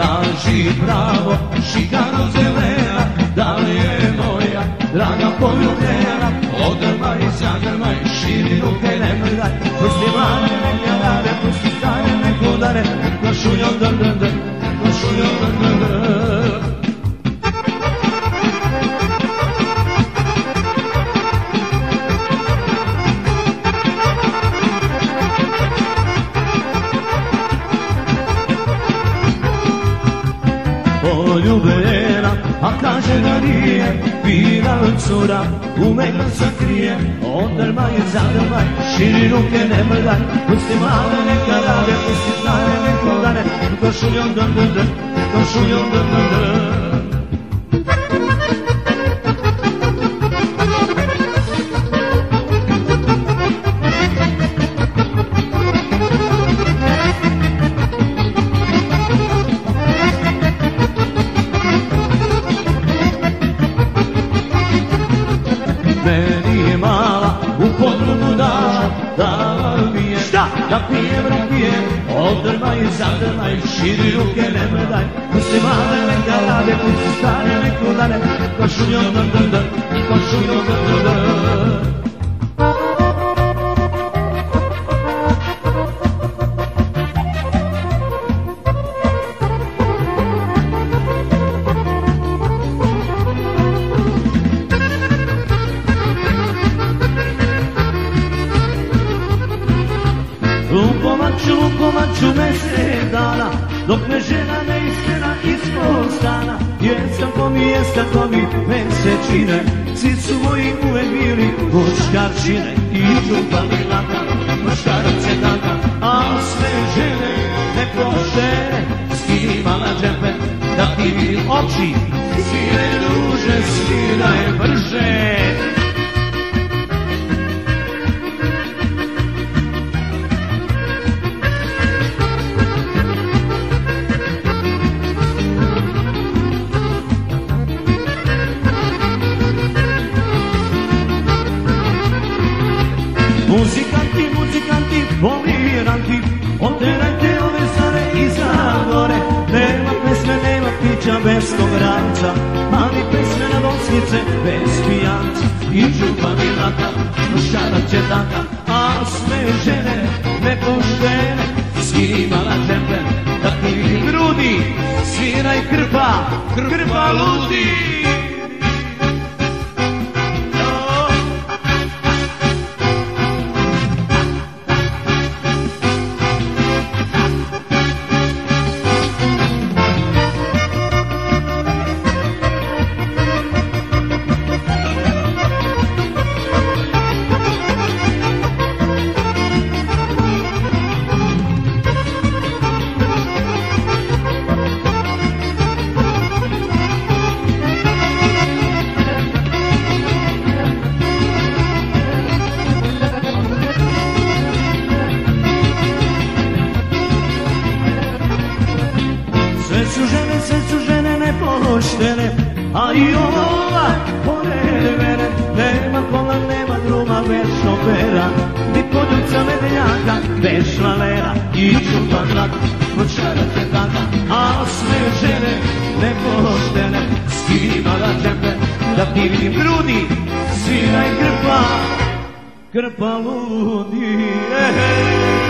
kaži pravo, šikano zelena, da li je moja draga poljubljena, odrmaj, zadrmaj, širi ruke, ne mrdaj, pusti mlade, neke rade, pusti stare, neko udare, košuljom drn drn poljubljena, a kaže da nije. Fina cura, ume da se krije. Odrmaj, zadrmaj, širi ruke, ne mrdaj. Pusti mlade, neka rade, pusti stare, neko dane Košuljom drn, košuljom drn Šta? Da pijem rakije Odrmaj, zadrmaj, širi ruke, ne mrdaj Pusti male, neka rade, pusti stare, neko dane. Košuljom, drn, U komaču, u komaču mesec dana Dok me žena ne iskrena ispod stana. Jesam ko mi, jesam ko mi mesečine Svi su moji uvek bili muškarčine. I čupali laka, muškarac je tata A sve žene ne poštene Skimala džepe da ti oči Svire Muzikanti, muzikanti, poliranti, oterajte ove stare iza gore. Nema pesme, nema pića bez tog ranča, ali pesme na dosnice bez pijanca. I čupani rata, muškarac je tata, a sve žene nepoštene, skimala džempe, da ti grudi, sviraj krpa, krpa ludi. Žene nepoštene, a i ova pored mene nema kola, nema druma, bez šopera, ni poljuca medeljaka, bez švalera i čupa grad, počarat je tata, a sve žene nepoštene, skimala džepe, da ti vidim grudi, sviraj krpa, krpa ludi, eh, eh.